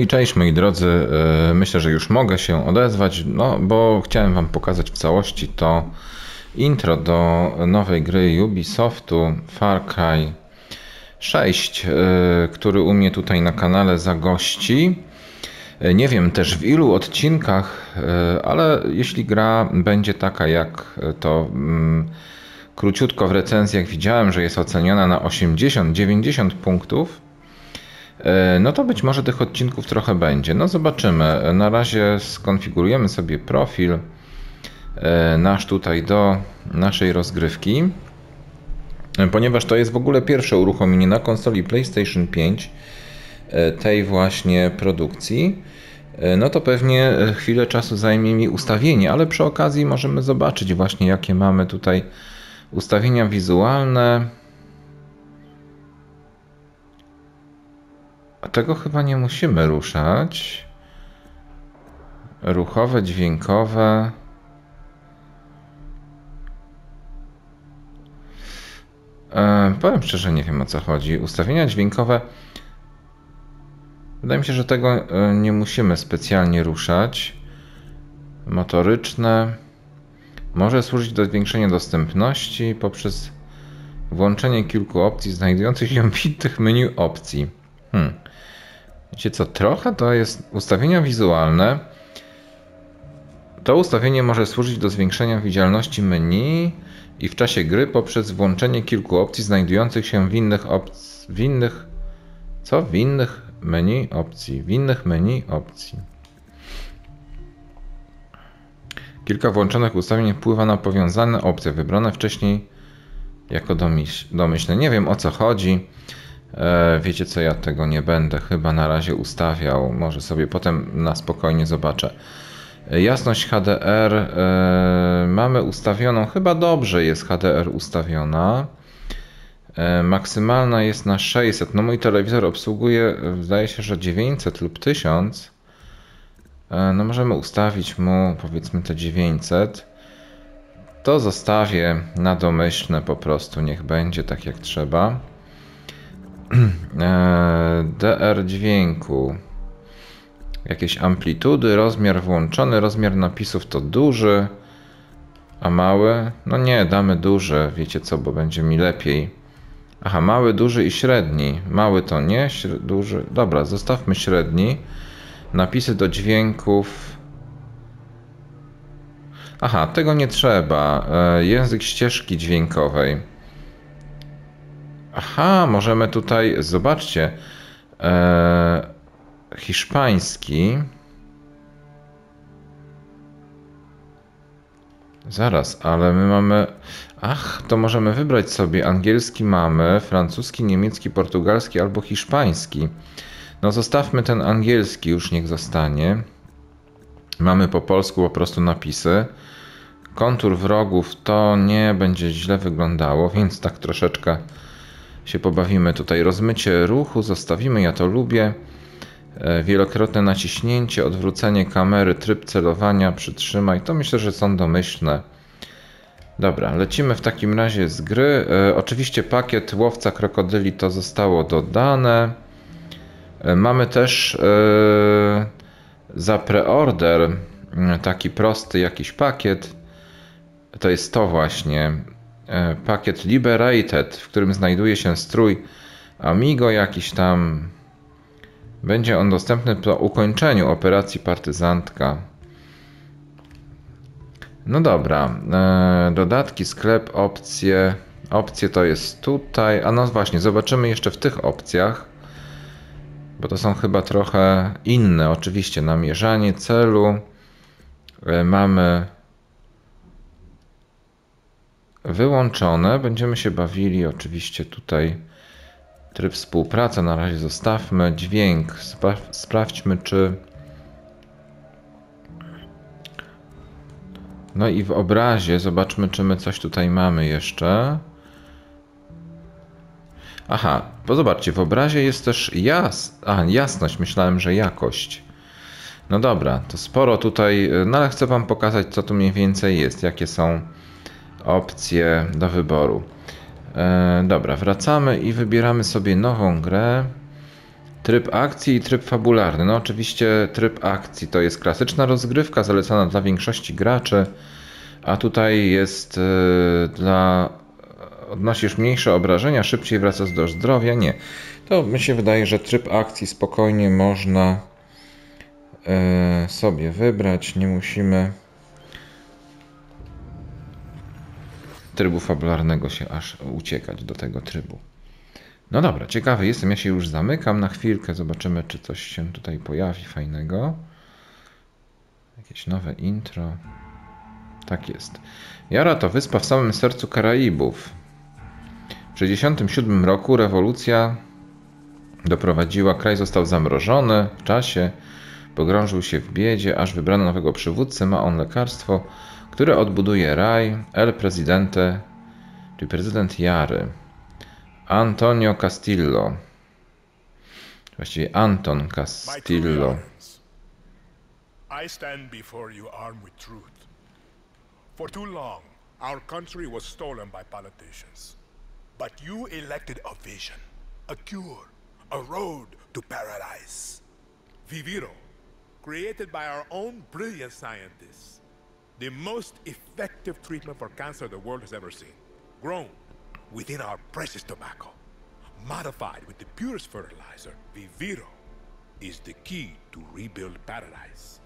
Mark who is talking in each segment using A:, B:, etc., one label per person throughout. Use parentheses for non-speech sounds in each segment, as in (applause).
A: i cześć moi drodzy, E, myślę, że już mogę się odezwać, no bo chciałem wam pokazać w całości to intro do nowej gry Ubisoftu Far Cry 6, e, który u mnie tutaj na kanale zagości. E, Nie wiem też w ilu odcinkach, ale jeśli gra będzie taka jak to mm, króciutko w recenzjach widziałem, że jest oceniona na 80-90 punktów, no to być może tych odcinków trochę będzie. No zobaczymy. Na razie skonfigurujemy sobie profil e, nasz tutaj do naszej rozgrywki. E, Ponieważ to jest w ogóle pierwsze uruchomienie na konsoli PlayStation 5 e, tej właśnie produkcji, e, no to pewnie e, chwilę czasu zajmie mi ustawienie, ale przy okazji możemy zobaczyć właśnie jakie mamy tutaj ustawienia wizualne. Tego chyba nie musimy ruszać. Ruchowe, dźwiękowe. E, powiem szczerze, nie wiem o co chodzi. Ustawienia dźwiękowe. Wydaje mi się, że tego e, nie musimy specjalnie ruszać. Motoryczne. Może służyć do zwiększenia dostępności poprzez włączenie kilku opcji znajdujących się w (laughs) tych menu opcji. Hmm. Wiecie co, trochę to jest ustawienia wizualne. To ustawienie może służyć do zwiększenia widzialności menu i w czasie gry poprzez włączenie kilku opcji znajdujących się w innych opcji. W innych. Co? W innych menu opcji. W innych menu opcji. Kilka włączonych ustawień wpływa na powiązane opcje wybrane wcześniej jako domyśl domyślne. Nie wiem o co chodzi. E, wiecie co, ja tego nie będę chyba na razie ustawiał. Może sobie potem na spokojnie zobaczę. E, Jasność HDR e, mamy ustawioną, chyba dobrze jest HDR ustawiona. Maksymalna jest na 600. No mój telewizor obsługuje, e, zdaje się, że 900 lub 1000. E, No możemy ustawić mu powiedzmy te 900. To zostawię na domyślne po prostu, niech będzie tak jak trzeba. E, DR dźwięku. Jakieś amplitudy, rozmiar włączony, rozmiar napisów to duży, a mały? No nie, damy duży, wiecie co, bo będzie mi lepiej. Aha, mały, duży i średni. Mały to nie, duży. Dobra, zostawmy średni. Napisy do dźwięków. Aha, tego nie trzeba. E, język ścieżki dźwiękowej. Aha, możemy tutaj, zobaczcie, e, hiszpański. Zaraz, ale my mamy. Ach, to możemy wybrać sobie angielski mamy, francuski, niemiecki, portugalski albo hiszpański. No zostawmy ten angielski, już niech zostanie. Mamy po polsku po prostu napisy. Kontur wrogów to nie będzie źle wyglądało, więc tak troszeczkę się pobawimy tutaj. Rozmycie ruchu zostawimy, ja to lubię. E, Wielokrotne naciśnięcie, odwrócenie kamery, tryb celowania, przytrzymaj. To myślę, że są domyślne. Dobra, lecimy w takim razie z gry. E, oczywiście pakiet łowca krokodyli to zostało dodane. E, mamy też za preorder taki prosty jakiś pakiet. To jest to właśnie pakiet Liberated, w którym znajduje się strój Amigo jakiś tam. Będzie on dostępny po ukończeniu operacji partyzantka. No dobra, e, dodatki, sklep, opcje. Opcje to jest tutaj. A no właśnie, zobaczymy jeszcze w tych opcjach, bo to są chyba trochę inne. Oczywiście namierzanie celu. E, Mamy wyłączone. Będziemy się bawili oczywiście tutaj tryb współpracy. Na razie zostawmy dźwięk. Spra- sprawdźmy czy No i w obrazie zobaczmy, czy my coś tutaj mamy jeszcze. Aha, bo zobaczcie, w obrazie jest też jas... A, jasność, myślałem, że jakość. No dobra, to sporo tutaj, no ale chcę Wam pokazać, co tu mniej więcej jest, jakie są opcje do wyboru. E, dobra, wracamy i wybieramy sobie nową grę. Tryb akcji i tryb fabularny. No oczywiście tryb akcji to jest klasyczna rozgrywka zalecana dla większości graczy, a tutaj jest yy, dla odnosisz mniejsze obrażenia, szybciej wracasz do zdrowia. Nie. To mi się wydaje, że tryb akcji spokojnie można yy, sobie wybrać. Nie musimy trybu fabularnego się aż uciekać do tego trybu. No dobra, ciekawy jestem. Ja się już zamykam na chwilkę. Zobaczymy, czy coś się tutaj pojawi fajnego. Jakieś nowe intro. Tak jest. Jara to wyspa w samym sercu Karaibów. W 1967 roku rewolucja doprowadziła, kraj został zamrożony w czasie, pogrążył się w biedzie, aż wybrano nowego przywódcę, ma on lekarstwo, które odbuduje raj, El Presidente, czyli prezydent Jary. Antonio Castillo. Właściwie Anton Castillo.
B: I stand before you armed with truth. For too long, our country was stolen by politicians. But you elected a vision, a cure, a road to paradise. Viviro, created by our own brilliant scientists. The most effective treatment for cancer the world has ever seen. Grown within our precious tobacco. Modified with the purest fertilizer, Viviro is the key to rebuild paradise.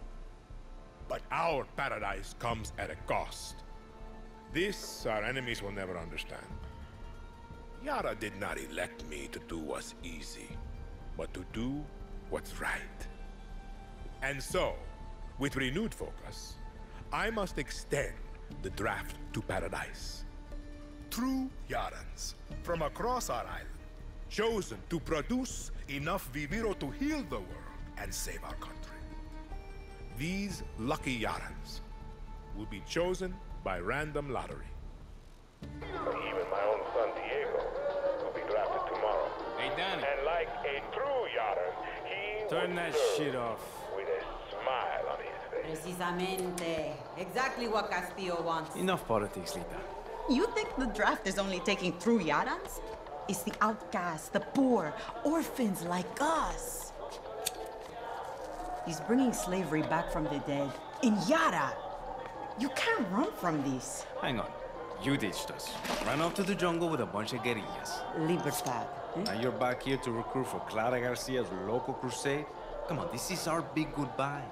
B: But our paradise comes at a cost. This our enemies will never understand. Yara did not elect me to do what's easy, but to do what's right. And so, with renewed focus, I must extend the draft to paradise. True Yarans from across our island, chosen to produce enough Viviro to heal the world and save our country. These lucky Yarans will be chosen by random lottery.
C: Even my own son Diego will be drafted tomorrow.
D: Hey, Danny,
C: And like a true Yaran, he
D: turn
C: will
D: that
C: serve
D: shit off.
C: with a smile on his face.
E: Precisamente. Exactly what Castillo wants.
D: Enough politics, Lita.
F: You think the draft is only taking true Yarans? It's the outcasts, the poor, orphans like us. He's bringing slavery back from the dead. In Yara! You can't run from this.
D: Hang on. You ditched us. Ran off to the jungle with a bunch of guerrillas.
F: Libertad. Eh?
D: Now you're back here to recruit for Clara Garcia's local crusade? Come on, this is our big goodbye.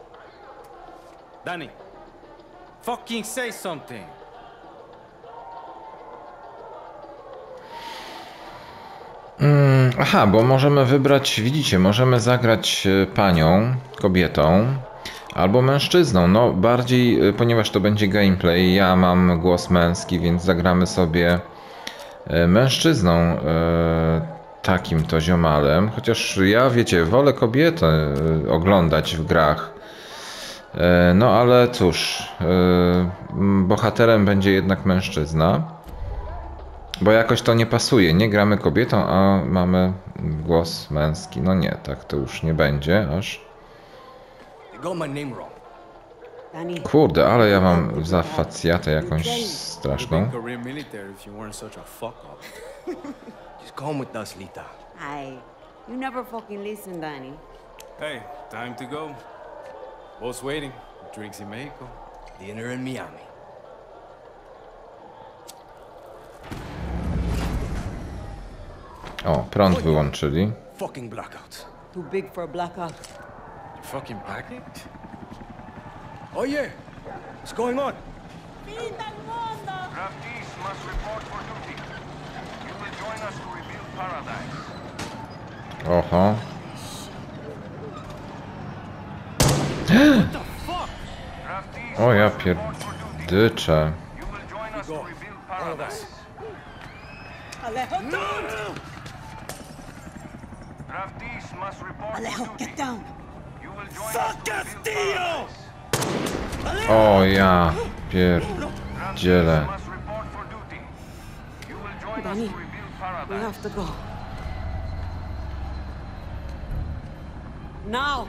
D: Danny, fucking say something.
A: Aha, bo możemy wybrać, widzicie, możemy zagrać e, panią, kobietą albo mężczyzną. No bardziej, e, ponieważ to będzie gameplay, ja mam głos męski, więc zagramy sobie e, mężczyzną takim to ziomalem. Chociaż ja, wiecie, wolę kobietę e, oglądać w grach. E, No ale cóż, e, bohaterem będzie jednak mężczyzna. Bo jakoś to nie pasuje. Nie gramy kobietą, a mamy głos męski. No nie, tak to już nie będzie aż. Kurde, ale ja mam za facjatę jakąś straszną.
D: Just come with us, Lita.
E: I. You never fucking listen, Danny.
D: Hey, time to go. Boss waiting. Drinks in Mexico. Dinner in Miami.
A: O, prąd wyłączyli.
D: Fucking blackout.
E: Too big for a blackout.
D: You fucking blackout? Oh yeah. What's going on?
C: Draftees must report for duty. You will join us to rebuild paradise.
A: Oho. O ja pierdyczę.
F: Alejo, Alejo, get down!
C: Paradise.
A: O ja pierdzielę.
E: Danny, We have to go. Now!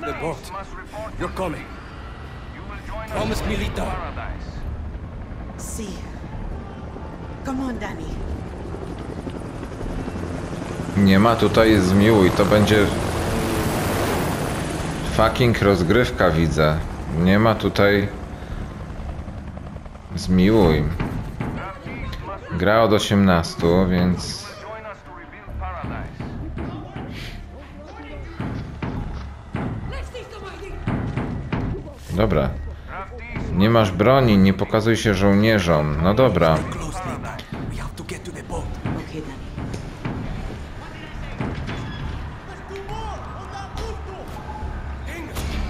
D: The boat. You're coming.
C: You will join
D: Promise me, Lita.
F: See. Come on, Danny.
A: Nie ma tutaj zmiłuj, to będzie fucking rozgrywka widzę. Nie ma tutaj zmiłuj. Gra od 18, więc dobra. Nie masz broni, nie pokazuj się żołnierzom. No dobra.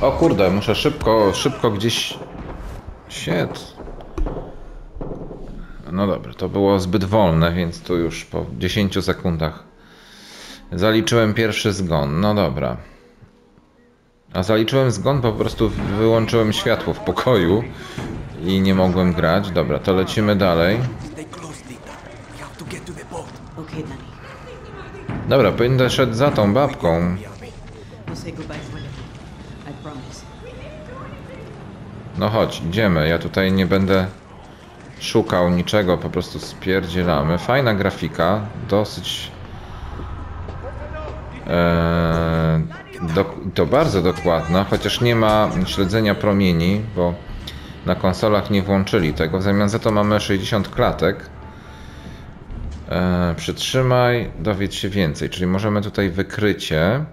A: O kurde, muszę szybko, szybko gdzieś... Shit. No dobra, to było zbyt wolne, więc tu już po 10 sekundach zaliczyłem pierwszy zgon. No dobra. A zaliczyłem zgon, po prostu wyłączyłem światło w pokoju i nie mogłem grać. Dobra, to lecimy dalej. Dobra, będę szedł za tą babką. No chodź, idziemy. Ja tutaj nie będę szukał niczego, po prostu spierdzielamy. Fajna grafika, dosyć... Eee, to bardzo dokładna, chociaż nie ma śledzenia promieni, bo na konsolach nie włączyli tego. W zamian za to mamy 60 klatek. Eee, przytrzymaj, dowiedz się więcej, czyli możemy tutaj wykrycie.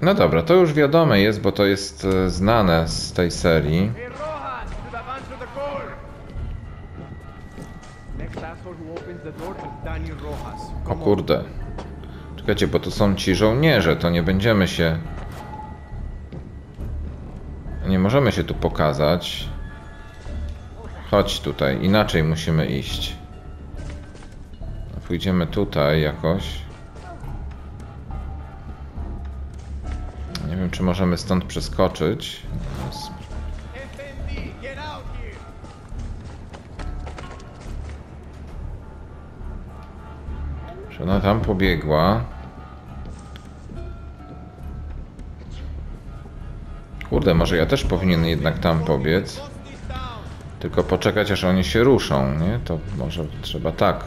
A: No dobra, to już wiadome jest, bo to jest e, znane z tej serii. O kurde. Czekajcie, bo tu są ci żołnierze, to nie będziemy się... Nie możemy się tu pokazać. Chodź tutaj, inaczej musimy iść. Pójdziemy tutaj jakoś. Nie wiem, czy możemy stąd przeskoczyć. Czy ona tam pobiegła? Kurde, może ja też powinien jednak tam pobiec. Tylko poczekać aż oni się ruszą, nie? To może trzeba tak.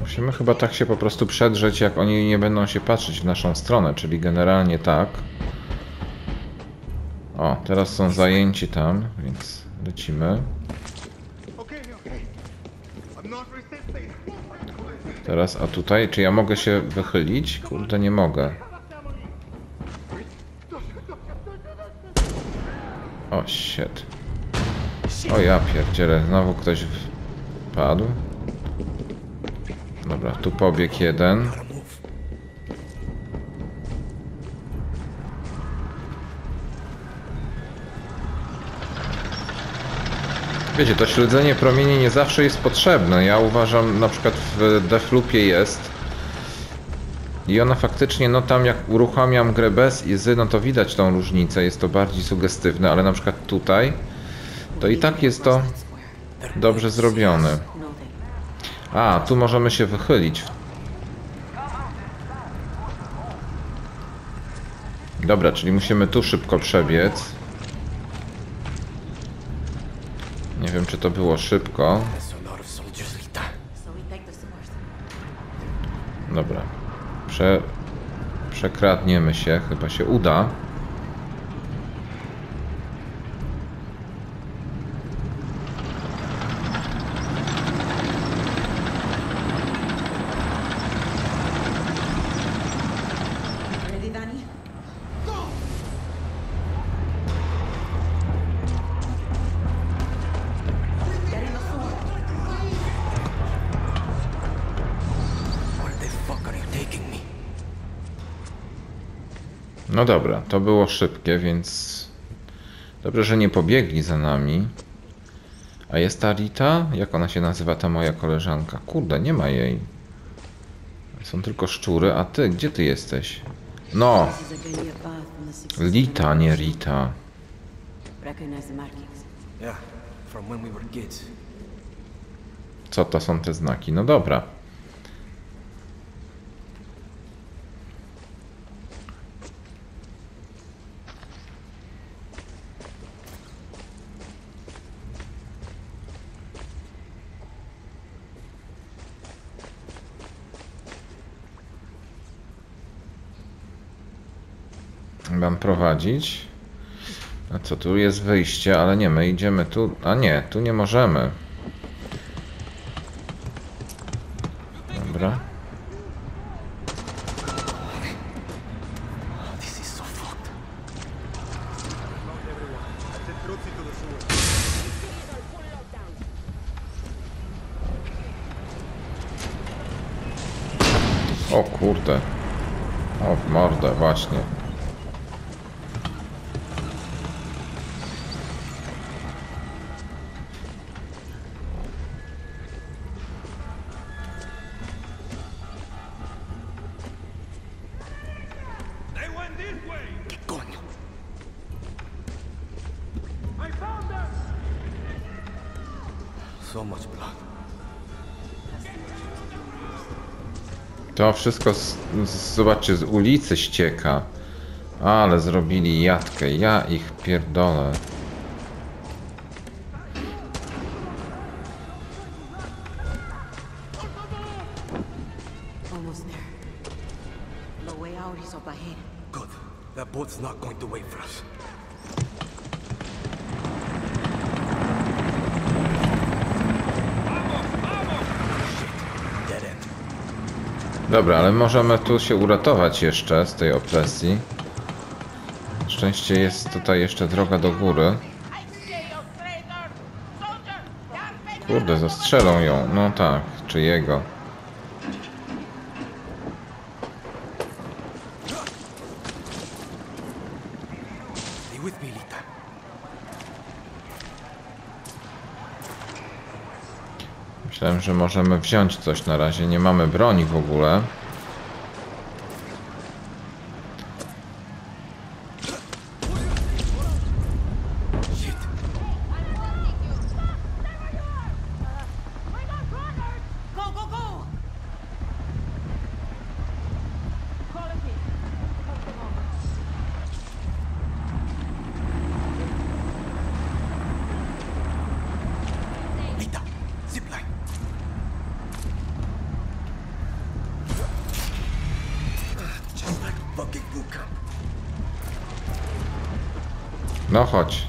A: Musimy chyba tak się po prostu przedrzeć, jak oni nie będą się patrzeć w naszą stronę, czyli generalnie tak. O, teraz są zajęci tam, więc lecimy. Teraz, a tutaj, czy ja mogę się wychylić? Kurde, nie mogę. O, shit. O ja pierdzielę, znowu ktoś wpadł. Dobra, tu pobiegł jeden. Wiecie, to śledzenie promieni nie zawsze jest potrzebne. Ja uważam, na przykład w Deflupie jest. I ona faktycznie, no tam jak uruchamiam grę bez i z, no to widać tą różnicę, jest to bardziej sugestywne, ale na przykład tutaj, to i tak jest to dobrze zrobione. A, tu możemy się wychylić. Dobra, czyli musimy tu szybko przebiec. Nie czy to było szybko. Dobra. Prze... Przekradniemy się, chyba się uda. No dobra, to było szybkie, więc... Dobrze, że nie pobiegli za nami. A jest ta Rita? Jak ona się nazywa, ta moja koleżanka? Kurde, nie ma jej. Są tylko szczury, a ty, gdzie ty jesteś? No,
E: This is a Genia path from the 60s.
A: Lita, nie Rita. Co to są te znaki? No dobra. Mam prowadzić. A co, tu jest wyjście, ale nie, my idziemy tu... A nie, tu nie możemy. Dobra. O kurde. O, mordę, właśnie. To wszystko, z, z, zobaczcie, z ulicy ścieka. Ale zrobili jatkę, ja ich pierdolę. Dobra, ale możemy tu się uratować jeszcze z tej opresji. Szczęście jest tutaj jeszcze droga do góry. Kurde, zastrzelą ją. No tak, czy jego.
G: Stay with me, Lita.
A: Myślałem, że możemy wziąć coś na razie. Nie mamy broni w ogóle.
G: Shit.
E: Go, go, go!
G: Lita, zipline. Just like fucking boot camp.
A: No chodź.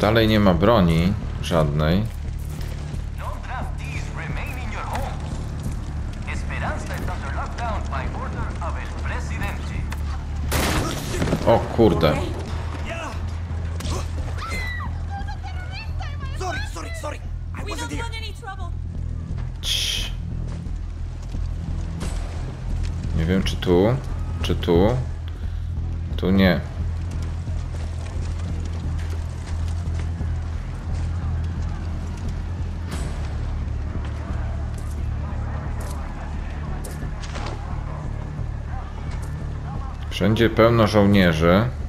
A: Dalej nie ma broni żadnej.
H: No draftees
A: czy tu, czy tu. Tu nie. Wszędzie pełno żołnierzy.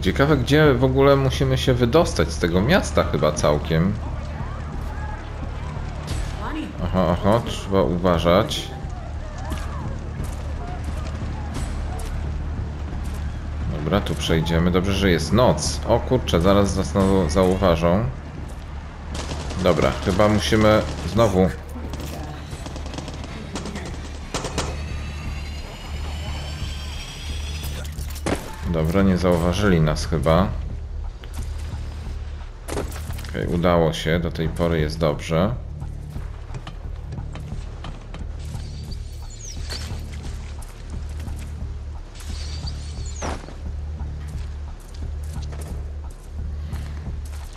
A: Ciekawe, gdzie w ogóle musimy się wydostać z tego miasta chyba całkiem. Aha, aha, trzeba uważać. Dobra, tu przejdziemy. Dobrze, że jest noc. O kurczę, zaraz nas zauważą. Dobra, chyba musimy znowu... Dobra, nie zauważyli nas chyba. Okej, udało się. Do tej pory jest dobrze.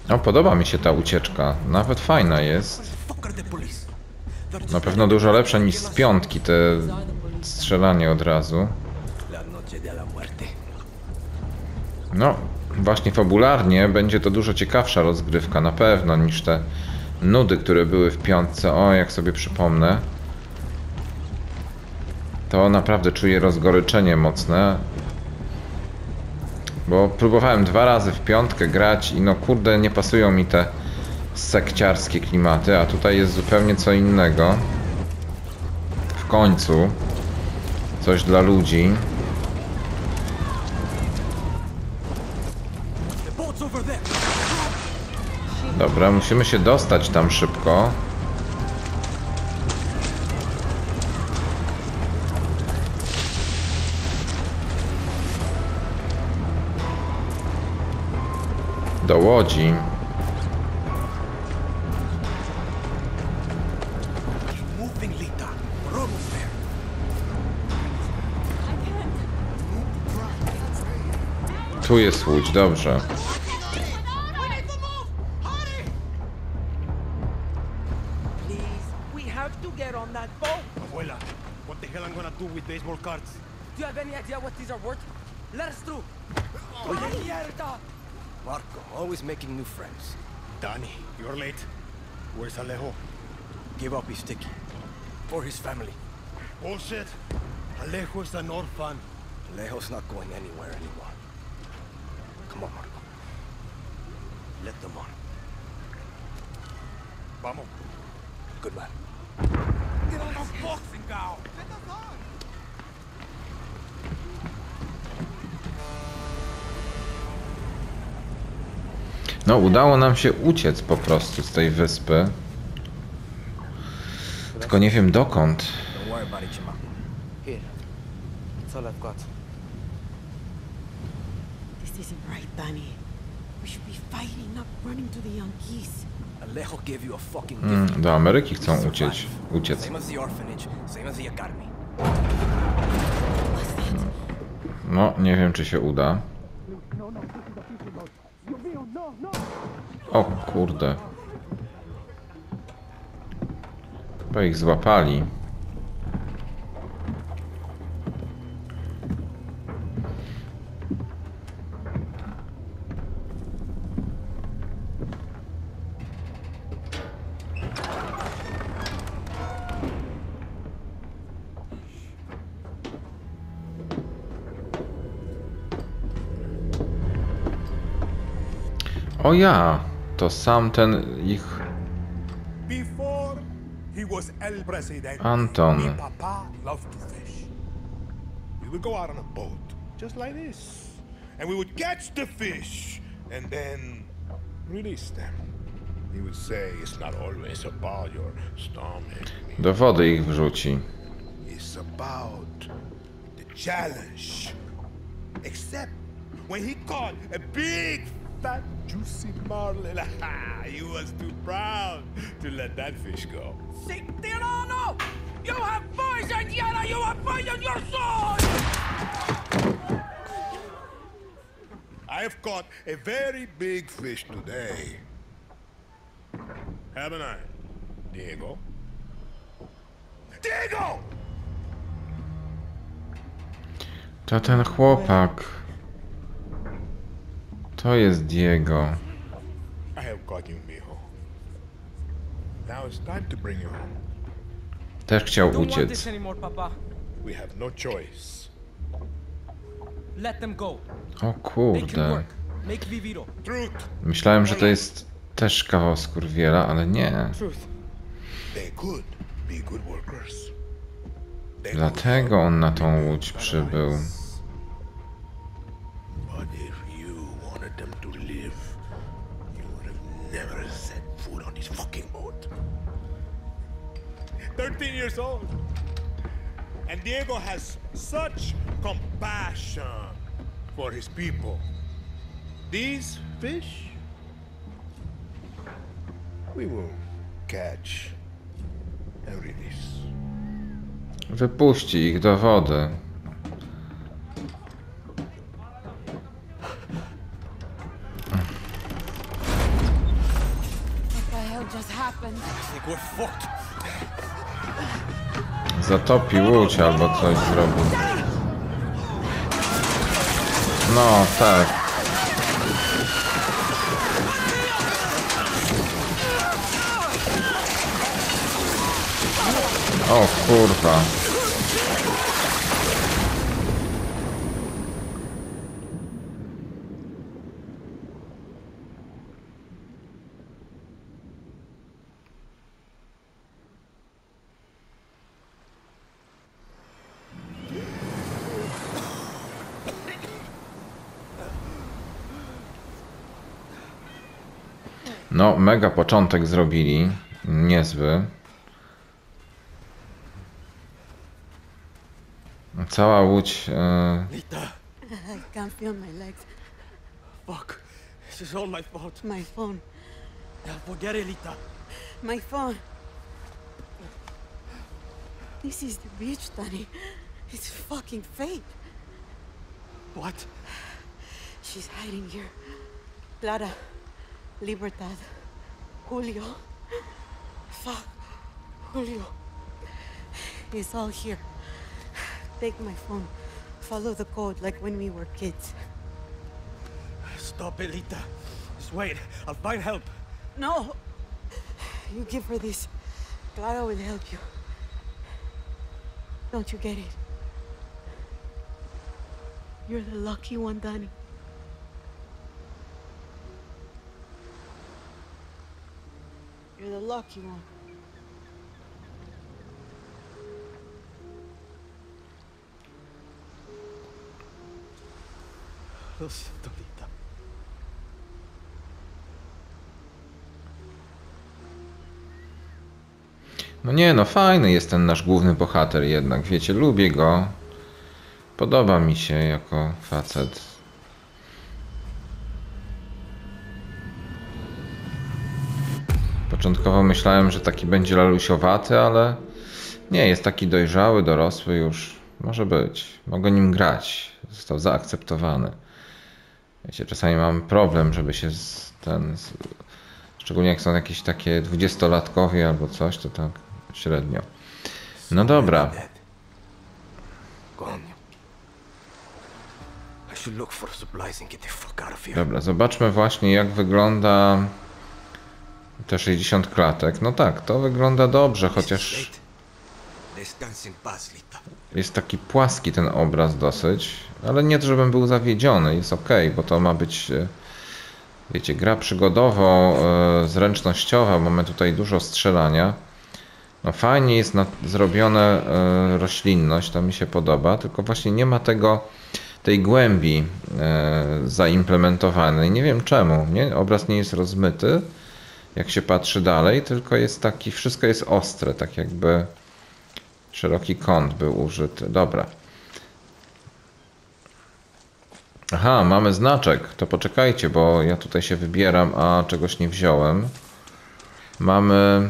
A: O, podoba mi się ta ucieczka. Nawet fajna jest. Na pewno dużo lepsza niż z piątki te strzelanie od razu. No, właśnie fabularnie będzie to dużo ciekawsza rozgrywka, na pewno, niż te nudy, które były w piątce. O, jak sobie przypomnę. to naprawdę czuję rozgoryczenie mocne. Bo próbowałem dwa razy w piątkę grać i no kurde nie pasują mi te sekciarskie klimaty, a tutaj jest zupełnie co innego. W końcu coś dla ludzi. Dobra, musimy się dostać tam szybko. Do łodzi. Tu jest łódź, dobrze.
I: Making new friends.
D: Danny, you're late. Where's Alejo?
I: Give up his ticket. For his family.
D: Bullshit. Alejo is an orphan.
I: Alejo's not going anywhere anymore. Come on, Marco. Let them on.
D: Vamos.
I: Good man.
A: No, udało nam się uciec po prostu z tej wyspy. Tylko nie wiem dokąd. Mm, do Ameryki chcą uciec. uciec. No, nie wiem czy się uda. O kurde. Chyba ich złapali. O ja, to sam ten ich Anton.
B: mi papa loved to fish. We would go out on a boat, just like this, and we would catch the fish and then release them. He would say it's not always about your stomach.
A: do wody ich wrzuci.
B: It's about the challenge. Except when he caught a big, fat, juicy marlin, (laughs) he was too proud to let that fish go.
G: Say, Tirano! You have poisoned Yara! You have poisoned your soul!
B: I have caught a very big fish today. Haven't I, Diego? Diego!
A: To ten chłopak. To jest Diego.
B: I have caught you, mijo. Now it's time to bring you home.
A: Też chciał
G: Don't want this
A: uciec.
G: anymore, Papa.
B: We have no choice.
G: Let them go.
A: O kurde.
G: work. Make Viviro.
B: Truth.
A: Myślałem, że to jest też kawał skurwiela, ale nie.
G: Truth.
B: They could be good workers. They could
A: Dlatego on na tą łódź przybył.
B: Years old. And Diego has such compassion for his people. These fish, we will catch and release.
A: Wypuści ich do wody.
F: What the hell just happened?
I: I think we're fucked.
A: Zatopi łódź albo coś zrobi. No, tak. O kurwa. No, mega początek zrobili. Niezły. Cała łódź. E,
I: Lita,
J: I can't feel my legs.
I: fuck. This is all my fault.
J: My phone.
I: Yeah, forget it, Lita.
J: My phone. This is the beach, Danny. It's fucking fate.
I: What?
J: She's hiding here. Clara, Libertad, Julio. Fuck, Julio. It's all here. Take my phone. Follow the code like when we were kids.
I: Stop it, Lita. Just wait. I'll find help.
J: No! You give her this. Clara will help you. Don't you get it? You're the lucky one, Danny. You're the lucky one.
I: Lo siento, Lita.
A: No nie, no fajny jest ten nasz główny bohater jednak, wiecie, lubię go. Podoba mi się jako facet. Początkowo myślałem, że taki będzie lalusiowaty, ale nie, jest taki dojrzały, dorosły już. Może być. Mogę nim grać. Został zaakceptowany. Wiecie, czasami mam problem, żeby się z ten... Z, szczególnie jak są jakieś takie dwudziestolatkowie albo coś, to tak średnio. No dobra. Dobra, zobaczmy właśnie jak wygląda te 60 klatek. No tak, to wygląda dobrze, chociaż jest taki płaski ten obraz dosyć, ale nie to, żebym był zawiedziony, jest ok, bo to ma być, e, wiecie, gra przygodowo, e, zręcznościowa, mamy tutaj dużo strzelania. No fajnie jest na, zrobione e, roślinność, to mi się podoba, tylko właśnie nie ma tego, tej głębi zaimplementowanej. Nie wiem czemu, nie? Obraz nie jest rozmyty, jak się patrzy dalej, tylko jest taki, wszystko jest ostre, tak jakby szeroki kąt był użyty. Dobra. Aha, mamy znaczek. To poczekajcie, bo ja tutaj się wybieram, a czegoś nie wziąłem. Mamy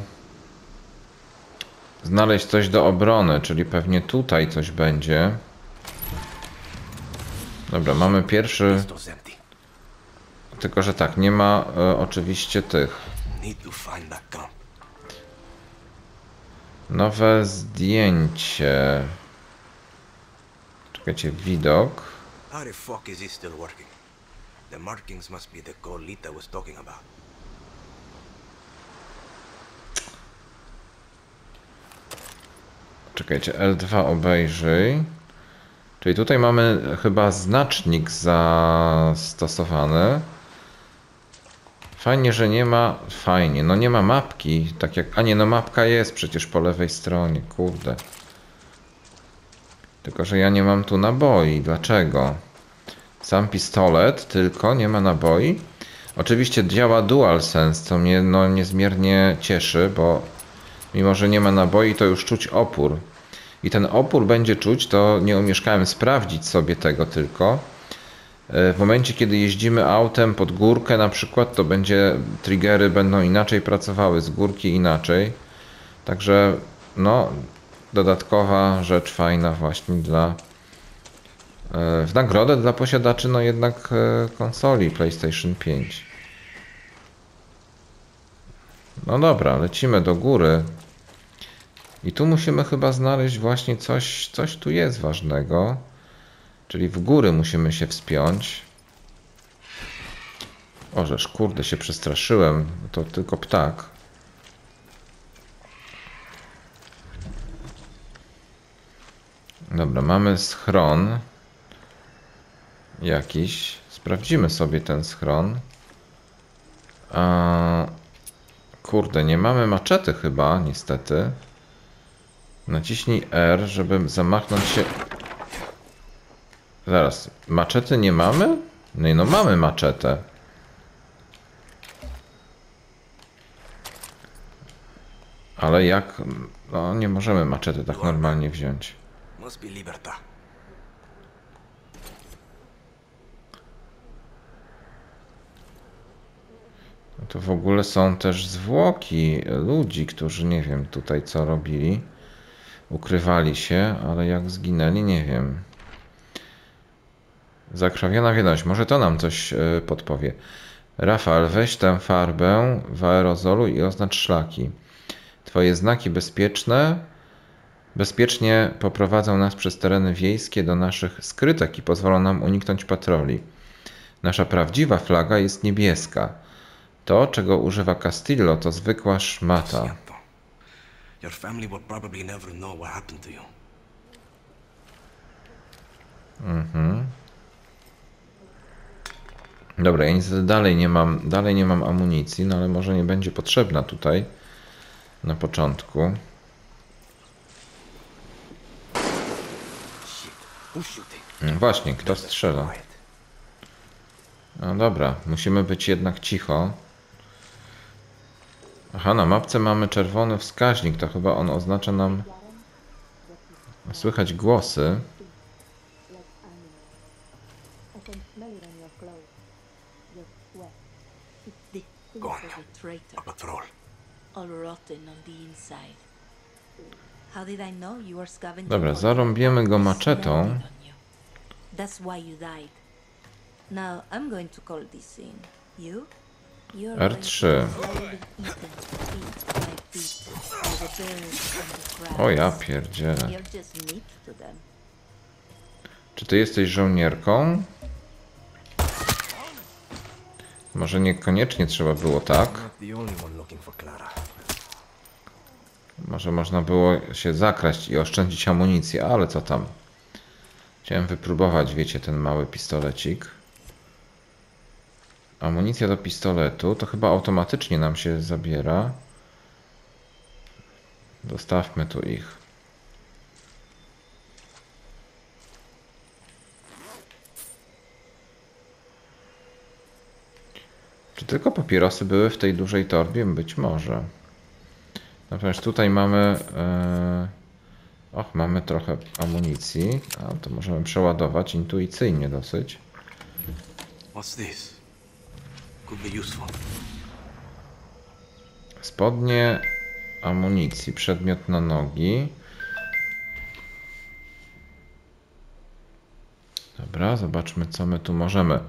A: znaleźć coś do obrony, czyli pewnie tutaj coś będzie. Dobra, mamy pierwszy. Tylko, że tak, nie ma e, oczywiście tych. Nowe zdjęcie. Czekajcie, widok.
I: How the fuck is he still working? The markings must be the code Lita was talking about.
A: Czekajcie, L2 obejrzyj. Czyli tutaj mamy chyba znacznik zastosowany. Fajnie, że nie ma. Fajnie, no nie ma mapki. Tak jak. A nie, no mapka jest przecież po lewej stronie. Kurde. Tylko, że ja nie mam tu naboi. Dlaczego? Sam pistolet, tylko nie ma naboi. Oczywiście działa DualSense, co mnie no, niezmiernie cieszy, bo mimo, że nie ma naboi, to już czuć opór. I ten opór będzie czuć, to nie umieszkałem sprawdzić sobie tego tylko. E, W momencie, kiedy jeździmy autem pod górkę na przykład, to będzie triggery będą inaczej pracowały, z górki inaczej. Także no, dodatkowa rzecz fajna właśnie dla e, w nagrodę dla posiadaczy no jednak e, konsoli PlayStation 5. No dobra, lecimy do góry. I tu musimy chyba znaleźć właśnie coś, coś tu jest ważnego. Czyli w góry musimy się wspiąć. Ożeż, kurde, się przestraszyłem. To tylko ptak. Dobra, mamy schron. Jakiś. Sprawdzimy sobie ten schron. A... Kurde, nie mamy maczety chyba, niestety. Naciśnij R, żeby zamachnąć się. Zaraz, maczety nie mamy? No i no mamy maczetę. Ale jak... No nie możemy maczety tak normalnie wziąć. No To w ogóle są też zwłoki ludzi, którzy nie wiem tutaj co robili. Ukrywali się, ale jak zginęli, nie wiem. Zakrwawiona wiadomość, może to nam coś e, podpowie. Rafael, weź tę farbę w aerozolu i oznacz szlaki. Twoje znaki bezpieczne bezpiecznie poprowadzą nas przez tereny wiejskie do naszych skrytek i pozwolą nam uniknąć patroli. Nasza prawdziwa flaga jest niebieska. To, czego używa Castillo, to zwykła szmata.
I: Siento. Your family will probably never know what happened to you.
A: Dobra, ja nic dalej nie mam, dalej nie mam amunicji, no ale może nie będzie potrzebna tutaj na początku. No Właśnie, kto strzela? No dobra, musimy być jednak cicho. Aha, na mapce mamy czerwony wskaźnik, to chyba on oznacza nam... Słychać głosy.
I: Go on now.
K: traitor,
I: A patrol.
K: All rotten on the inside. How did I know you were scavenging?
A: Dobra, zarąbiemy go maczetą.
K: That's why you died. Now I'm going to call this in. You? You're going to be
A: R3.
K: slowly eaten bit by bit by the birds and the
A: O ja pierdzielę. Czy ty jesteś żołnierką? Może niekoniecznie trzeba było tak.
I: Not the only one looking for Clara.
A: Może można było się zakraść i oszczędzić amunicję, ale co tam. Chciałem wypróbować, wiecie, ten mały pistolecik. Amunicja do pistoletu to chyba automatycznie nam się zabiera. Dostawmy tu ich. Czy tylko papierosy były w tej dużej torbie? Być może. Natomiast tutaj mamy. E... Och, mamy trochę amunicji. A to możemy przeładować intuicyjnie dosyć.
I: What's this? Could be useful.
A: Spodnie amunicji, przedmiot na nogi. Dobra, zobaczmy co my tu możemy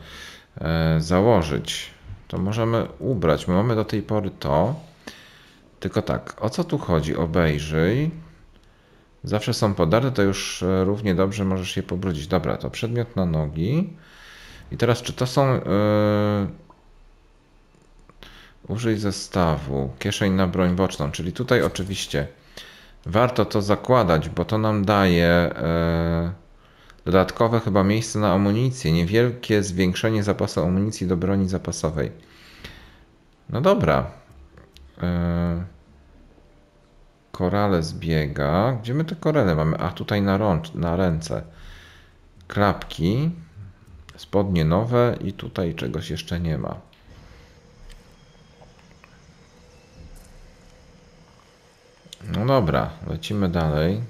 A: e, założyć. To możemy ubrać. My mamy do tej pory to. Tylko tak, o co tu chodzi? Obejrzyj. Zawsze są podarte, to już e, równie dobrze możesz je pobrudzić. Dobra, to przedmiot na nogi. I teraz, czy to są. Yy... Użyj zestawu. Kieszeń na broń boczną. Czyli tutaj oczywiście warto to zakładać, bo to nam daje e, dodatkowe chyba miejsce na amunicję. Niewielkie zwiększenie zapasu amunicji do broni zapasowej. No dobra. E, korale zbiega. Gdzie my te korale mamy? A tutaj na, rącz, na ręce. Klapki. Spodnie nowe i tutaj czegoś jeszcze nie ma. No dobra, lecimy dalej.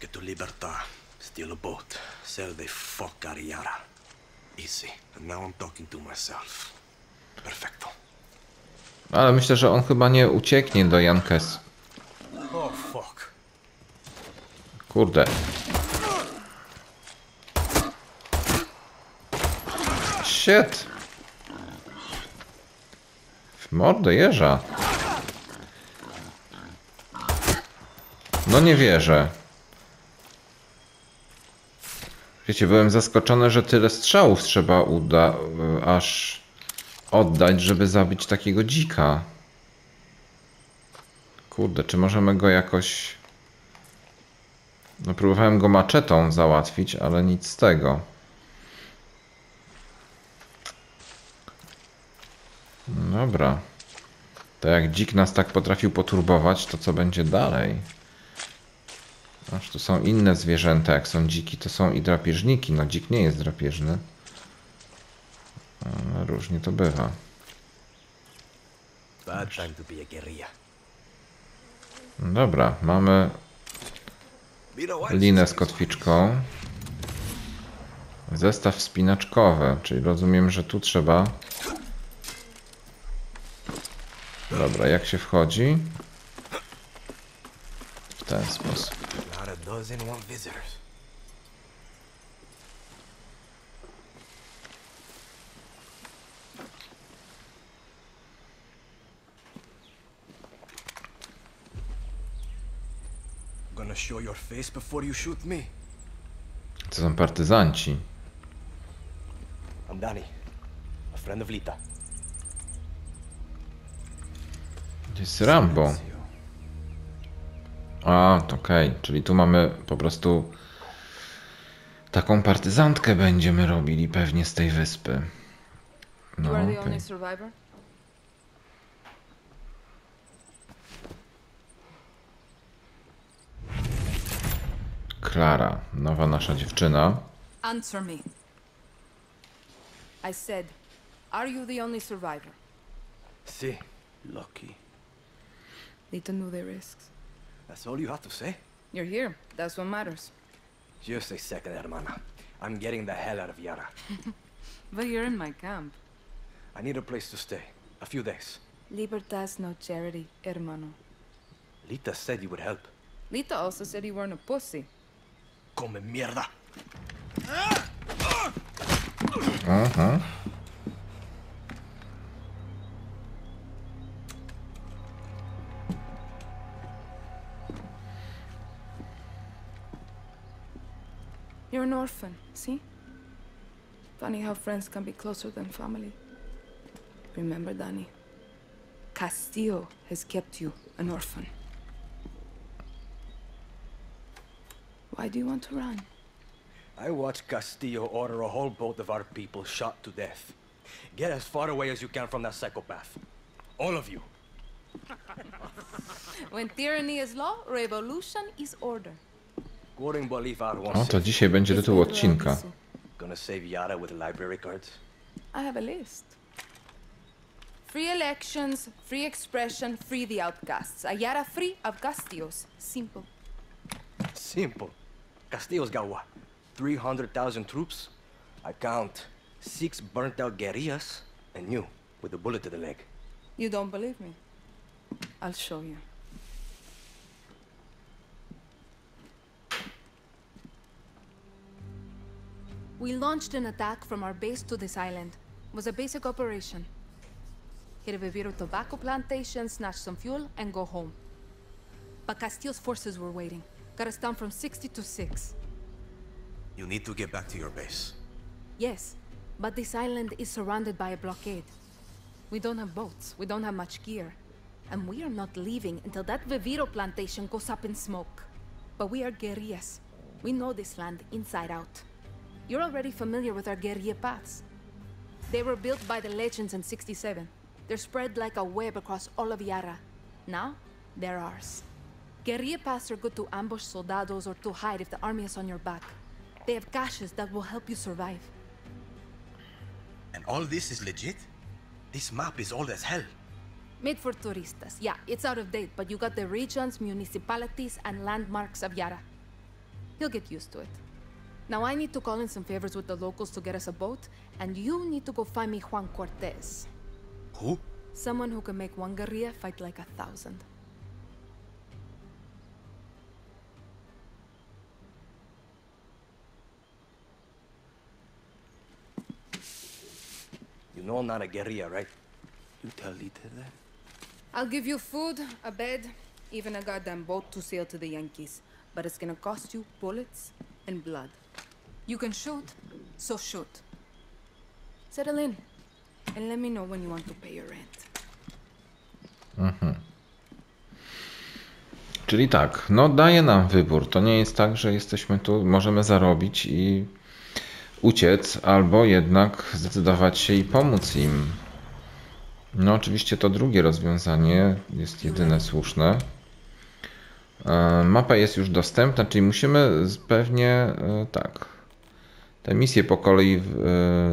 I: Get to Libertad, steal boat, sell fuck Yara. Easy. And now I'm talking to myself. Perfecto.
A: Ale myślę, że on chyba nie ucieknie do Jankes.
D: Oh, fuck.
A: Kurde. Shit. W mordę jeża. No nie wierzę. Wiecie, byłem zaskoczony, że tyle strzałów trzeba uda, aż oddać, żeby zabić takiego dzika. Kurde, czy możemy go jakoś... No próbowałem go maczetą załatwić, ale nic z tego. Dobra. To jak dzik nas tak potrafił poturbować, to co będzie dalej? Aż tu są inne zwierzęta, jak są dziki, to są i drapieżniki. No dzik nie jest drapieżny. Różnie to bywa. Dobra, mamy linę z kotwiczką. Zestaw spinaczkowy, czyli rozumiem, że tu trzeba... Dobra, jak się wchodzi? W ten sposób.
I: Not a dozen want visitors. Gonna show your face before you shoot me.
A: To są partyzanci.
I: I'm Danny, a friend of Lita.
A: Gdzie jest Rambo? A, to okej, czyli tu mamy po prostu taką partyzantkę będziemy robili pewnie z tej wyspy. No,
L: survivor?
A: Klara, nowa nasza dziewczyna.
L: Answer me. I said, are you the only survivor?
I: See, lucky.
L: Need to know the risks.
I: That's all you have to say?
L: You're here. That's what matters.
I: Just a second, hermana. I'm getting the hell out of Yara. (laughs)
L: But you're in my camp.
I: I need a place to stay. A few days.
L: Libertas no charity, hermano.
I: Lita said you would help.
L: Lita also said you weren't a pussy.
I: Come mierda.
A: Aha.
L: You're an orphan, see? Funny how friends can be closer than family. Remember, Danny, Castillo has kept you an orphan. Why do you want to run?
I: I watched Castillo order a whole boat of our people shot to death. Get as far away as you can from that psychopath. All of you. (laughs)
L: When tyranny is law, revolution is order.
I: Quoting Bolivar
A: O,
I: once.
A: to dzisiaj będzie tytuł odcinka.
I: Gonna save Yara with library cards?
L: I have a list. Free elections, free expression, free the outcasts. Ayara free of Castillos. Simple.
I: Simple. Castillo's got what? 300,000 troops? I count six burnt out guerrillas and you with a bullet to the leg.
L: You don't believe me? I'll show you. We launched an attack from our base to this island. It was a basic operation. Hit a Viviro tobacco plantation, snatch some fuel, and go home. But Castillo's forces were waiting. Got us down from 60 to 6.
I: You need to get back to your base.
L: Yes, but this island is surrounded by a blockade. We don't have boats, we don't have much gear. And we are not leaving until that Viviro plantation goes up in smoke. But we are guerrillas. We know this land inside out. You're already familiar with our guerrilla paths. They were built by the legends in 67. They're spread like a web across all of Yara. Now, they're ours. Guerrilla paths are good to ambush soldados or to hide if the army is on your back. They have caches that will help you survive.
I: And all this is legit? This map is old as hell.
L: Made for turistas. Yeah, it's out of date, but you got the regions, municipalities, and landmarks of Yara. You'll get used to it. Now I need to call in some favors with the locals to get us a boat, and you need to go find me Juan Cortez.
I: Who?
L: Someone who can make one guerrilla fight like a thousand.
I: You know I'm not a guerrilla, right? You tell Lita that?
L: I'll give you food, a bed, even a goddamn boat to sail to the Yankees. But it's gonna cost you bullets and blood. You can shoot, so shoot. Settle in, and let me know when you want to pay your rent.
A: Mhm. Czyli tak, no daje nam wybór. To nie jest tak, że jesteśmy tu, możemy zarobić i uciec, albo jednak zdecydować się i pomóc im. No oczywiście to drugie rozwiązanie jest jedyne słuszne. E, Mapa jest już dostępna, czyli musimy pewnie e, tak. Te misje po kolei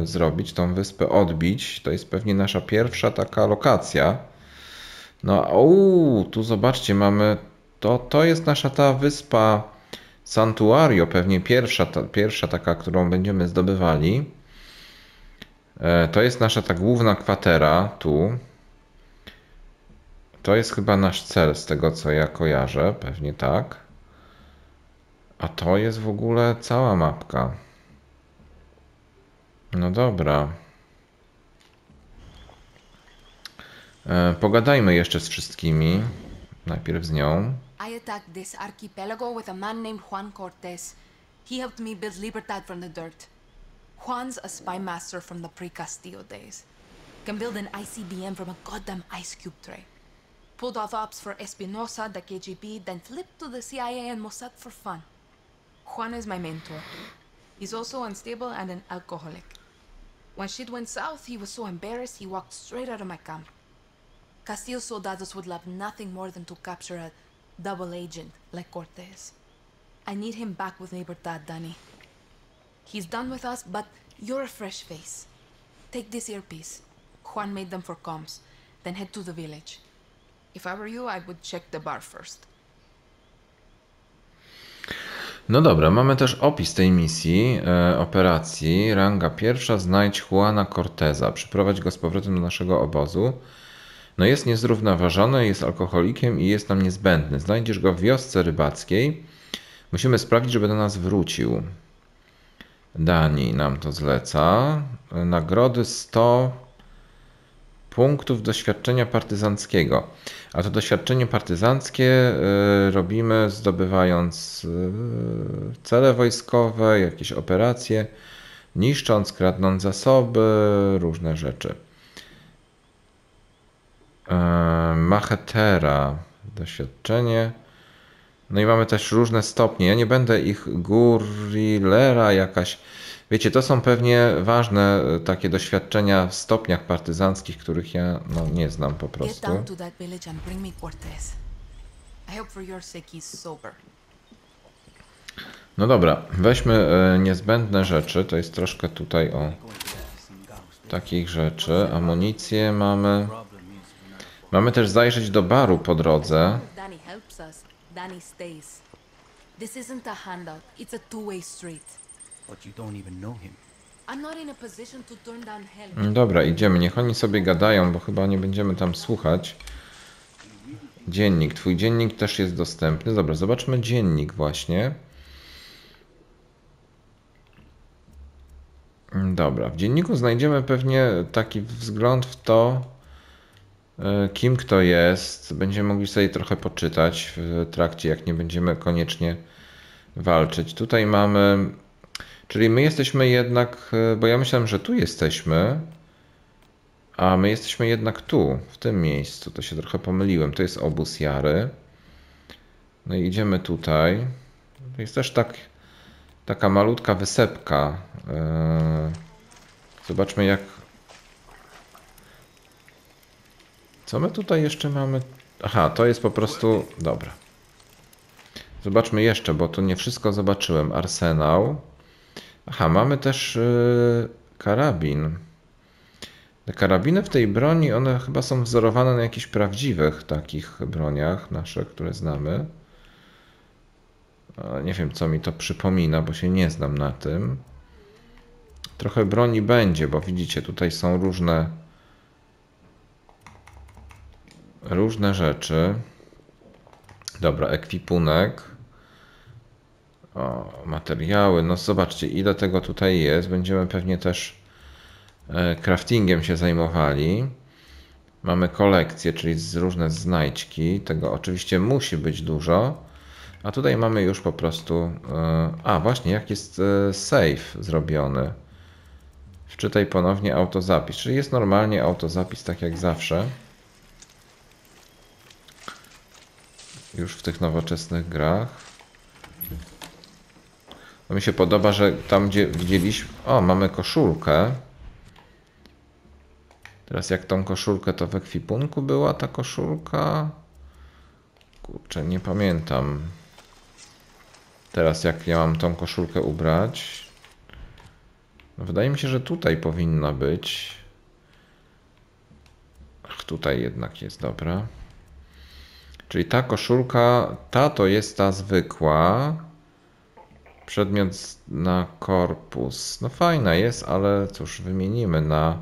A: y, zrobić, tą wyspę odbić. To jest pewnie nasza pierwsza taka lokacja. No, uuu, tu zobaczcie, mamy. To, to jest nasza ta wyspa Santuario, pewnie pierwsza, ta, pierwsza taka, którą będziemy zdobywali. E, to jest nasza ta główna kwatera tu. To jest chyba nasz cel, z tego co ja kojarzę, pewnie tak. A to jest w ogóle cała mapka. No dobra. Pogadajmy jeszcze z wszystkimi. Najpierw z nią.
L: I attacked this archipelago with a man named Juan Cortez. He helped me build Libertad from the dirt. Juan's a spy master from the pre-Castillo days. Can build an ICBM from a goddamn ice cube tray. Pulled off ops for Espinosa, the KGB, then flipped to the CIA and Mossad for fun. Juan is my mentor. He's also unstable and an alcoholic. When shit went south, he was so embarrassed he walked straight out of my camp. Castillo's soldados would love nothing more than to capture a double agent like Cortez. I need him back with Libertad, Danny. He's done with us, but you're a fresh face. Take this earpiece. Juan made them for comms. Then head to the village. If I were you, I would check the bar first.
A: No dobra, mamy też opis tej misji, e, operacji. Ranga pierwsza, znajdź Juana Corteza. Przyprowadź go z powrotem do naszego obozu. No jest niezrównoważony, jest alkoholikiem i jest nam niezbędny. Znajdziesz go w wiosce rybackiej. Musimy sprawić, żeby do nas wrócił. Dani nam to zleca. Nagrody 100 punktów doświadczenia partyzanckiego. A to doświadczenie partyzanckie y, robimy zdobywając y, cele wojskowe, jakieś operacje, niszcząc, kradnąc zasoby, różne rzeczy. E, Machetera, doświadczenie. No i mamy też różne stopnie. Ja nie będę ich gurrilera jakaś. Wiecie, to są pewnie ważne e, takie doświadczenia w stopniach partyzanckich, których ja no, nie znam po prostu. No dobra, weźmy e, niezbędne rzeczy. To jest troszkę tutaj o takich rzeczy. Amunicję mamy. Mamy też zajrzeć do baru po drodze.
L: Danny stays. This isn't a handout. It's a two-way street.
A: Mm, Dobra, idziemy. Niech oni sobie gadają, bo chyba nie będziemy tam słuchać. Dziennik. Twój dziennik też jest dostępny. Dobra, zobaczmy dziennik właśnie. Mm, Dobra, w dzienniku znajdziemy pewnie taki wzgląd w to, e, kim kto jest. Będziemy mogli sobie trochę poczytać w trakcie, jak nie będziemy koniecznie walczyć. Tutaj mamy, czyli my jesteśmy jednak, e, bo ja myślałem, że tu jesteśmy, a my jesteśmy jednak tu, w tym miejscu. To się trochę pomyliłem. To jest obóz Jary. No i idziemy tutaj. To jest też tak, taka malutka wysepka. E, Zobaczmy jak... Co my tutaj jeszcze mamy? Aha, to jest po prostu... Dobra. Zobaczmy jeszcze, bo tu nie wszystko zobaczyłem. Arsenał. Aha, mamy też yy, karabin. Te karabiny w tej broni, one chyba są wzorowane na jakichś prawdziwych takich broniach naszych, które znamy. Ale Nie wiem, co mi to przypomina, bo się nie znam na tym. Trochę broni będzie, bo widzicie, tutaj są różne różne rzeczy. Dobra, ekwipunek. O, materiały. No zobaczcie, ile tego tutaj jest. Będziemy pewnie też e, craftingiem się zajmowali. Mamy kolekcję, czyli różne znajdźki. Tego oczywiście musi być dużo. A tutaj mamy już po prostu. e, A, właśnie, jak jest e, save zrobiony. Wczytaj ponownie autozapis. Czyli jest normalnie autozapis, tak jak zawsze. Już w tych nowoczesnych grach. No mi się podoba, że tam gdzie widzieliśmy... O, mamy koszulkę. Teraz jak tą koszulkę, to w ekwipunku była ta koszulka? Kurczę, nie pamiętam. Teraz jak ja mam tą koszulkę ubrać. No, wydaje mi się, że tutaj powinna być. Ach, tutaj jednak jest dobra. Czyli ta koszulka, ta to jest ta zwykła. Przedmiot na korpus. No fajna jest, ale cóż, wymienimy na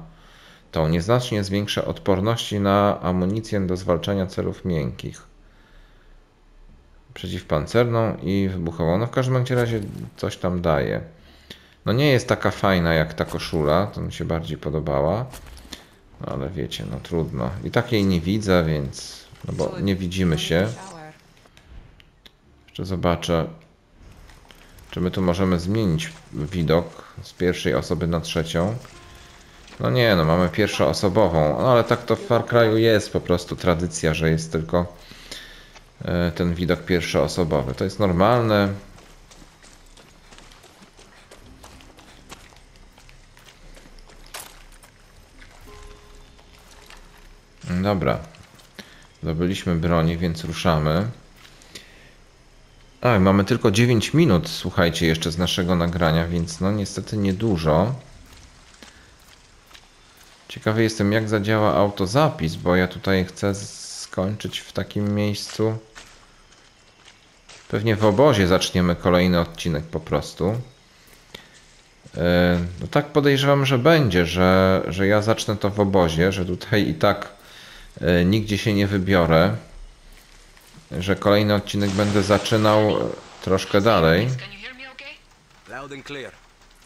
A: tą. Nieznacznie zwiększa odporności na amunicję do zwalczania celów miękkich. Przeciwpancerną i wybuchową. No w każdym razie coś tam daje. No nie jest taka fajna jak ta koszula, to mi się bardziej podobała. No ale wiecie, no trudno. I takiej nie widzę, więc... No bo nie widzimy się. Jeszcze zobaczę, czy my tu możemy zmienić widok z pierwszej osoby na trzecią. No nie, no mamy pierwszoosobową, no ale tak to w Far Cry'u jest po prostu tradycja, że jest tylko e, ten widok pierwszoosobowy. To jest normalne. Dobra. Zdobyliśmy broni, więc ruszamy. A, mamy tylko 9 minut, słuchajcie, jeszcze z naszego nagrania, więc no niestety niedużo. Ciekawy jestem, jak zadziała autozapis, bo ja tutaj chcę skończyć w takim miejscu. Pewnie w obozie zaczniemy kolejny odcinek po prostu. E, No tak podejrzewam, że będzie, że, że ja zacznę to w obozie, że tutaj i tak e, nigdzie się nie wybiorę. Że kolejny odcinek będę zaczynał e, troszkę dalej.
I: Loud and clear.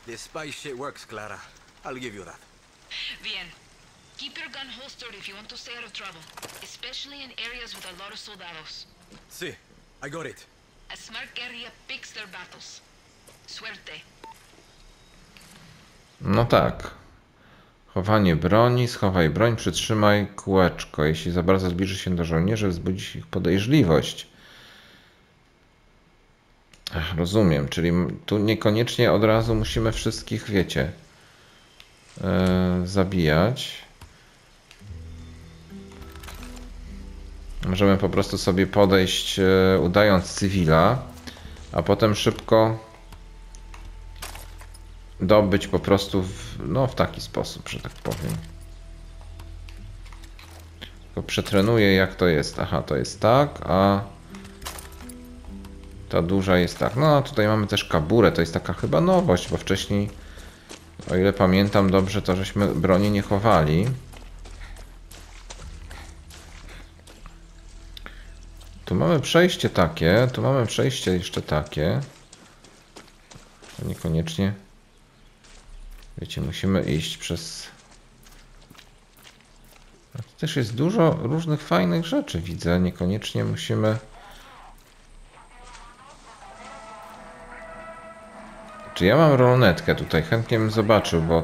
I: This spy shit works, Clara. I'll give you that.
M: Bien. Keep your gun holstered if you want to stay out of trouble, especially in areas with a lot of soldados.
I: See, I got it.
M: A smart guerrilla picks their battles. Suerte.
A: No tak. Chowanie broni, schowaj broń, przytrzymaj kółeczko. Jeśli za bardzo zbliży się do żołnierzy, wzbudzi ich podejrzliwość. Ach, rozumiem, czyli tu niekoniecznie od razu musimy wszystkich, wiecie, e, zabijać. Możemy po prostu sobie podejść, e, udając cywila, a potem szybko dobyć po prostu w, no, w taki sposób, że tak powiem. Tylko przetrenuję jak to jest. Aha, to jest tak, a ta duża jest tak. No tutaj mamy też kaburę, to jest taka chyba nowość, bo wcześniej, o ile pamiętam dobrze, to żeśmy broni nie chowali. Tu mamy przejście takie, tu mamy przejście jeszcze takie. Niekoniecznie. Wiecie, musimy iść przez. A Tu też jest dużo różnych fajnych rzeczy, widzę. Niekoniecznie musimy. Czy ja mam rolnetkę tutaj? Chętnie bym zobaczył, bo.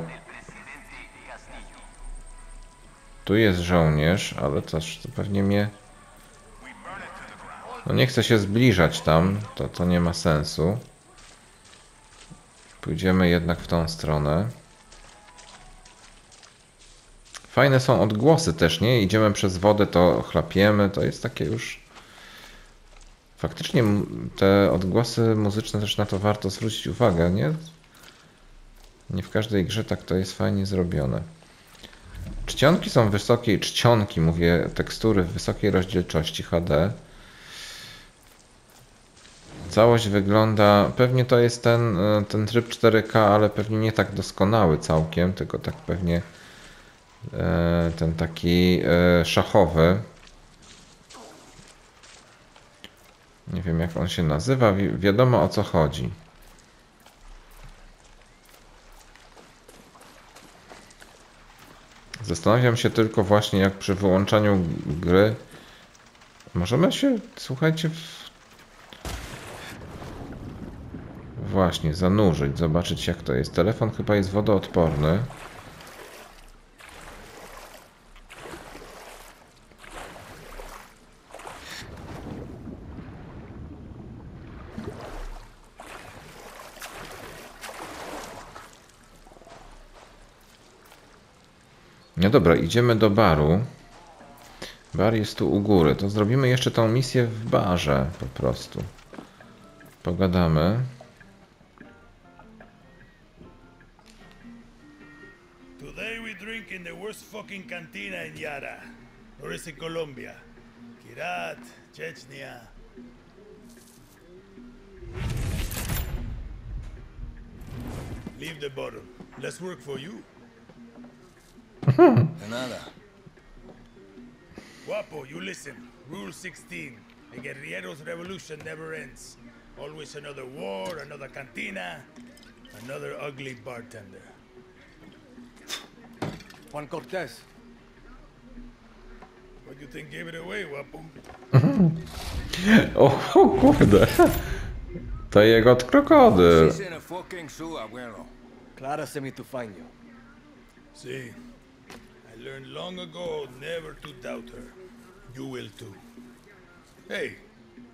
A: Tu jest żołnierz, ale też to pewnie mnie. No nie chcę się zbliżać tam, to, to nie ma sensu. Pójdziemy jednak w tą stronę. Fajne są odgłosy też, nie? Idziemy przez wodę, to chlapiemy, to jest takie już... Faktycznie te odgłosy muzyczne też na to warto zwrócić uwagę, nie? Nie w każdej grze tak to jest fajnie zrobione. Czcionki są wysokiej, czcionki mówię, tekstury w wysokiej rozdzielczości HD. Całość wygląda, pewnie to jest ten, e, ten tryb 4K, ale pewnie nie tak doskonały całkiem, tylko tak pewnie ten taki e, szachowy. Nie wiem jak on się nazywa, wi wiadomo o co chodzi. Zastanawiam się tylko właśnie jak przy wyłączaniu gry możemy się, słuchajcie, w Właśnie, zanurzyć, zobaczyć jak to jest. Telefon chyba jest wodoodporny. No dobra, idziemy do baru. Bar jest tu u góry. To zrobimy jeszcze tą misję w barze po prostu. Pogadamy.
N: in the worst fucking cantina in Yara. Or is it Colombia? Kirat, Chechnya. Leave the bottle. Let's work for you.
I: Nada.
N: Guapo, you listen. Rule 16. The guerrilleros revolution never ends. Always another war, another cantina, another ugly bartender.
I: Juan Cortez.
N: What do you think gave it away, Guapo? (laughs)
A: O, o kurde. To jego krokodyl.
I: She's in a fucking zoo, abuelo. Clara sent me to find you.
N: See, I learned long ago never to doubt her. You will too. Hey,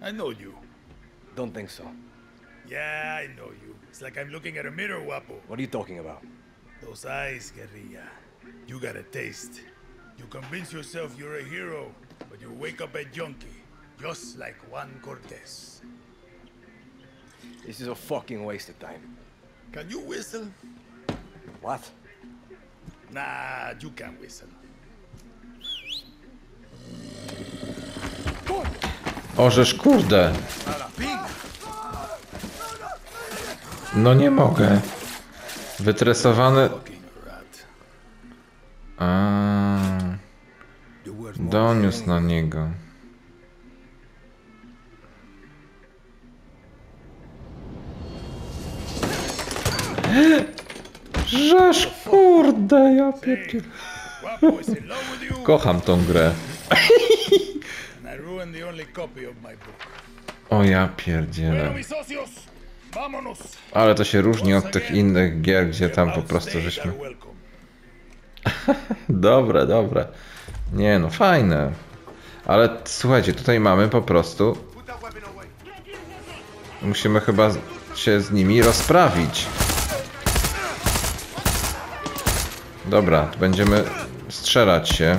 N: I know you.
I: Don't think so.
N: Yeah, I know you. It's like I'm looking at a mirror, Wapo.
I: What are you talking about?
N: Those eyes, guerrilla. You got a taste. You convince yourself you're a hero, but you wake up a junkie, just like Juan Cortez.
I: This is a fucking waste of time.
N: Can you whistle?
I: What?
N: Nah, you can't whistle.
A: Ożeż kurde. No nie mogę. Wytresowany. A. Doniósł na niego. Żeż kurde, ja pierdzielę. Kocham tą grę. (laughs) O ja pierdzielę. Ale to się różni od tych innych gier, gdzie tam po prostu żeśmy... (laughs) Dobre, dobre. Nie no, fajne. Ale słuchajcie, tutaj mamy po prostu... Musimy chyba się z nimi rozprawić. Dobra, będziemy strzelać się.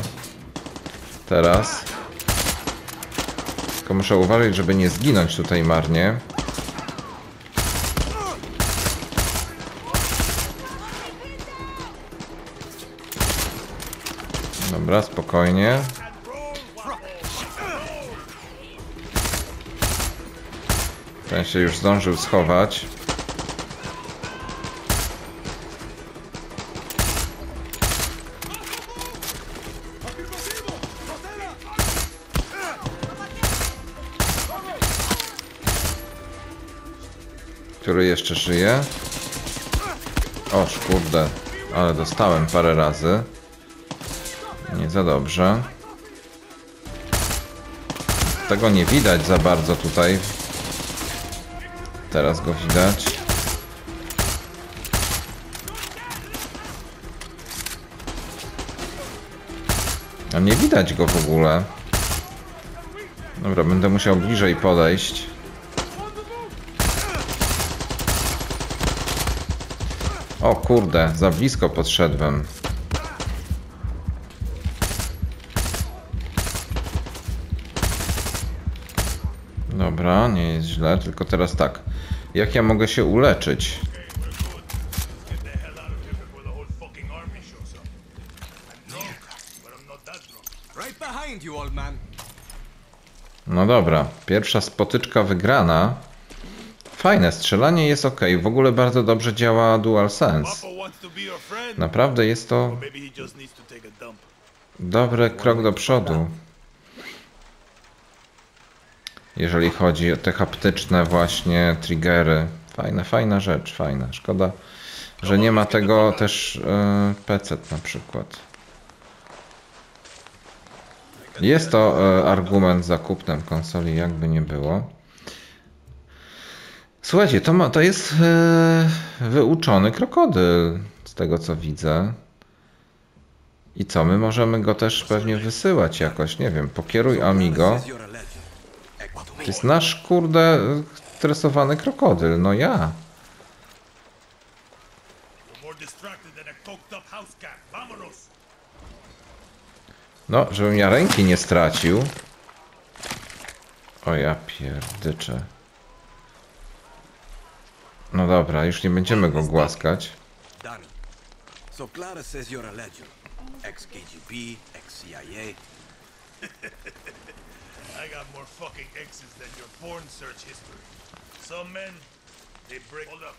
A: Teraz. Tylko muszę uważać, żeby nie zginąć tutaj marnie. Dobra, spokojnie. Ten się już zdążył schować. Który jeszcze żyje? O, kurde. Ale dostałem parę razy. Nie za dobrze. Tego nie widać za bardzo tutaj. Teraz go widać. A nie widać go w ogóle. Dobra, będę musiał bliżej podejść. O kurde, za blisko podszedłem. Dobra, nie jest źle, tylko teraz tak. Jak ja mogę się uleczyć? No dobra, pierwsza spotyczka wygrana. Fajne, strzelanie jest ok. W ogóle bardzo dobrze działa DualSense. Naprawdę jest to dobry krok do przodu. Jeżeli chodzi o te haptyczne właśnie triggery. Fajna, fajna rzecz, fajna. Szkoda, że nie ma tego też e, PC na przykład. Jest to e, argument za kupnem konsoli, jakby nie było. Słuchajcie, to, ma, to jest e, wyuczony krokodyl, z tego co widzę. I co, my możemy go też pewnie wysyłać jakoś, nie wiem, pokieruj Amigo. To jest nasz, kurde, stresowany krokodyl, no ja. No, żebym ja ręki nie stracił. O ja pierdyczę. No dobra, już nie będziemy go głaskać.
I: Danny. So Clara says you're a legend. Ex-KGB, ex-CIA. (laughs)
N: I got more fucking X's than your porn search history. Some men, they break. Hold up.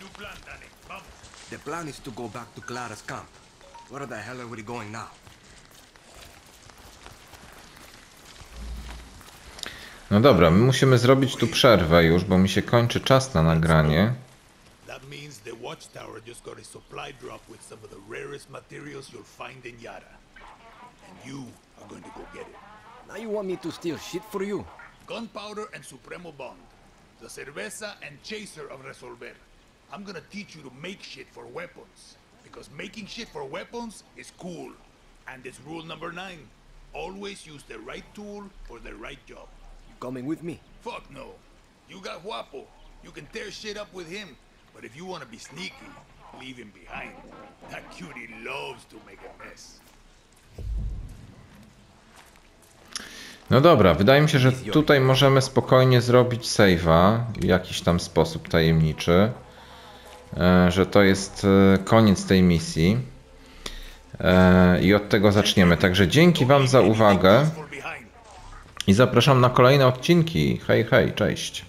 N: New plan, Danny. Vamos.
I: The plan is to go back to Clara's camp. Where the hell are we going now?
A: No dobra, my musimy zrobić tu przerwę już, bo mi się kończy czas na nagranie.
N: That means the watchtower just got a supply drop with some of the rarest materials you'll find in Yara. And you are going to go get it.
I: Now you want me to steal shit for you?
N: Gunpowder and Supremo Bond. The cerveza and chaser of Resolver. I'm gonna teach you to make shit for weapons. Because making shit for weapons is cool. And it's rule number nine. Always use the right tool for the right job.
I: Coming with me?
N: Fuck no. You got. You can tear shit up with him. But if you wanna be sneaky, leave him behind. That cutie loves to make a mess.
A: No dobra, wydaje mi się, że tutaj możemy spokojnie zrobić save'a w jakiś tam sposób tajemniczy. E, że to jest e, koniec tej misji. E, I od tego zaczniemy. Także dzięki Wam za uwagę. I zapraszam na kolejne odcinki. Hej, hej, cześć.